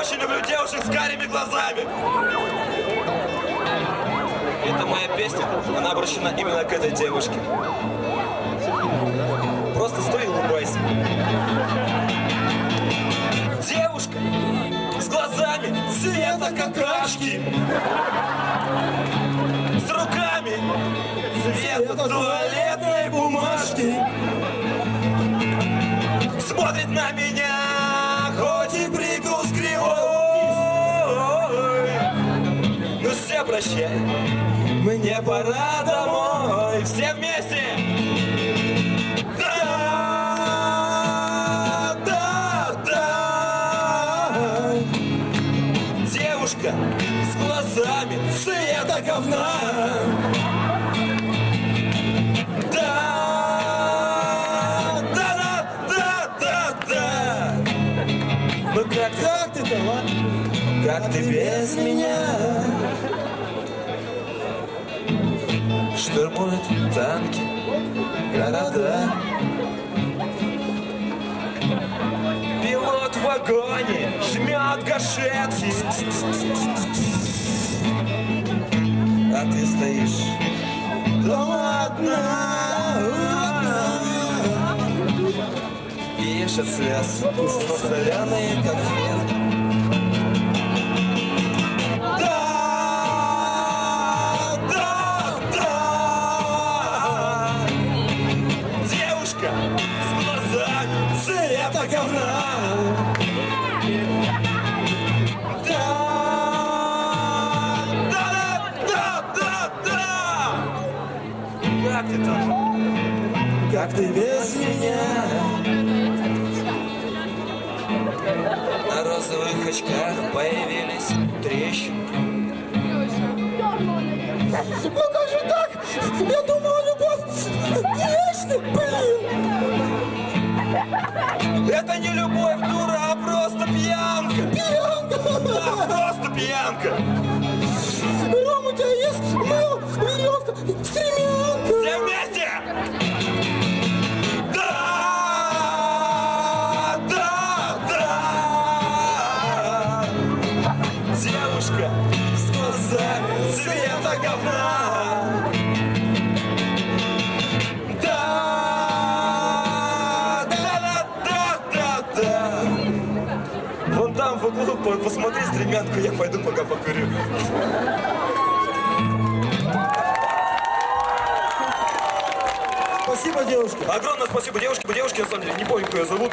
очень люблю девушек с карими глазами. Это моя песня, она обращена именно к этой девушке. Просто стой и улыбайся. Девушка с глазами цвета какашки. С руками цвета туалетной бумажки. Смотрит на меня, прощай, мне пора домой. Все вместе. Да, да, да. Девушка с глазами цвета говна. Да, да, да, да, да. Ну как, как ты там, а? Как ты без меня? Штурмуют танки, города. Пилот в вагоне жмет гашетки. А ты стоишь дома одна, одна. Ешь от слез вкусно-соленые конфеты. Цвета говна. Да, да, да, да, да. Как ты там? Как ты без меня? На розовых очках появились трещинки. Ну как же так? Я думала, любовь, дура, а просто пьянка. Пьянка. Да, просто пьянка. Ром, у тебя есть мыло, веревка, стремянка. Все вместе! Да! Да! Да! Девушка с глазами цвета говна. По- посмотри стремянку, я пойду пока покурю. Спасибо, девушка. Огромное спасибо девушке, девушке, на самом деле, не помню, как ее зовут.